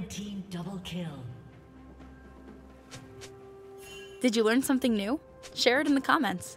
Red team double kill. Did you learn something new? Share it in the comments.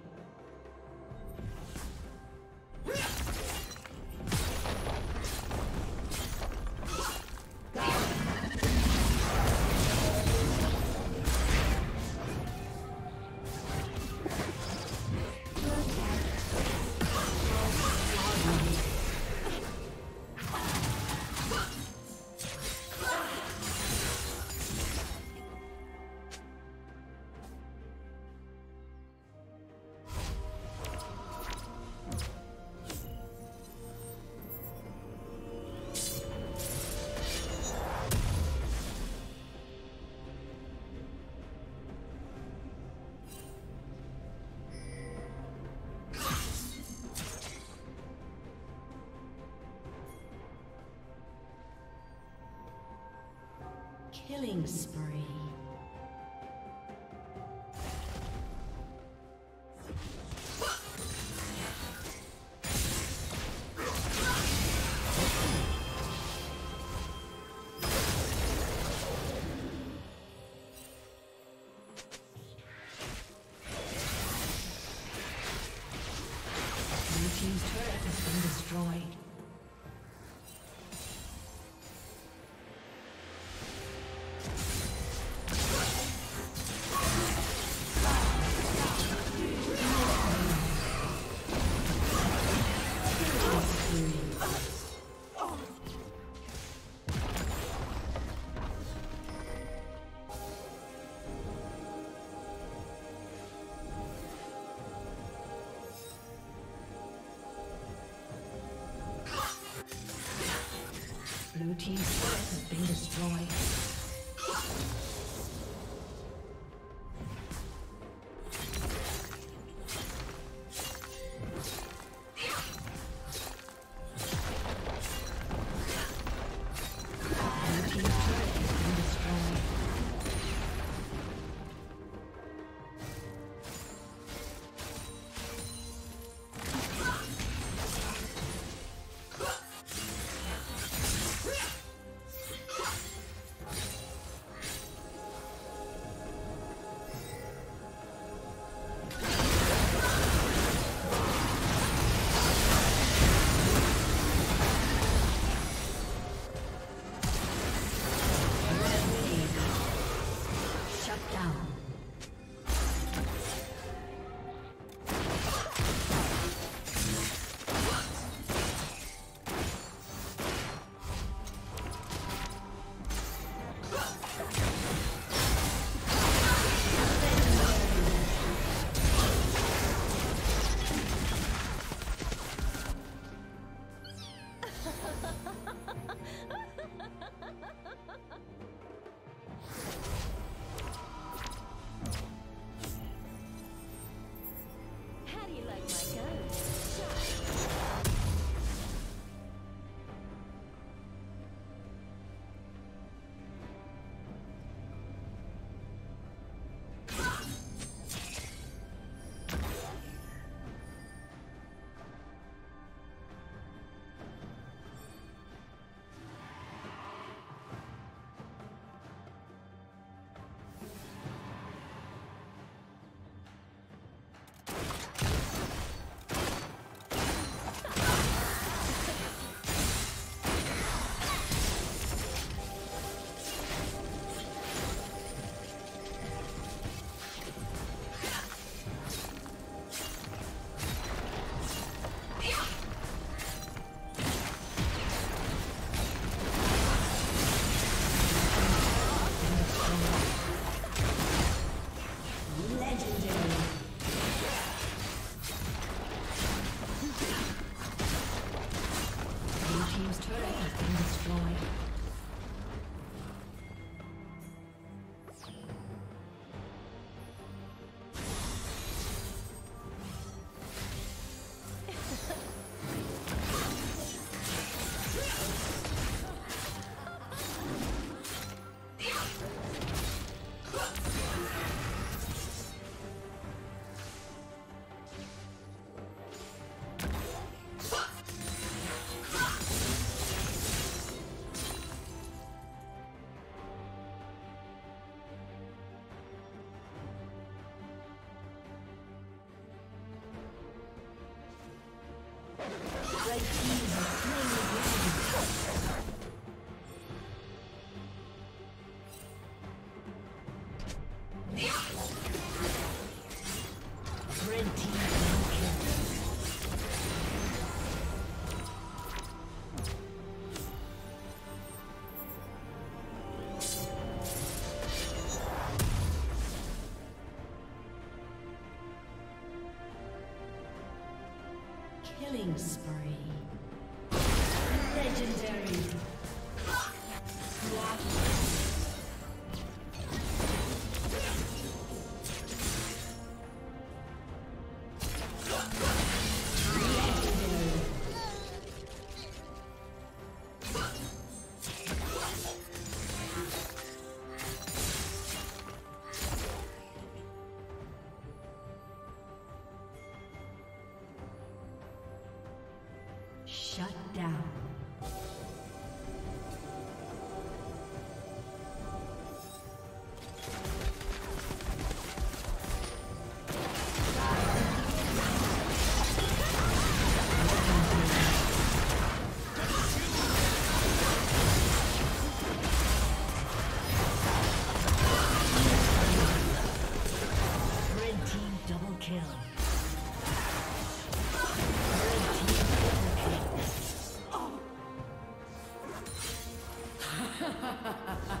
Killing spree. Team's turret has been destroyed. Red team has slain killing. Shut down. ha ha ha ha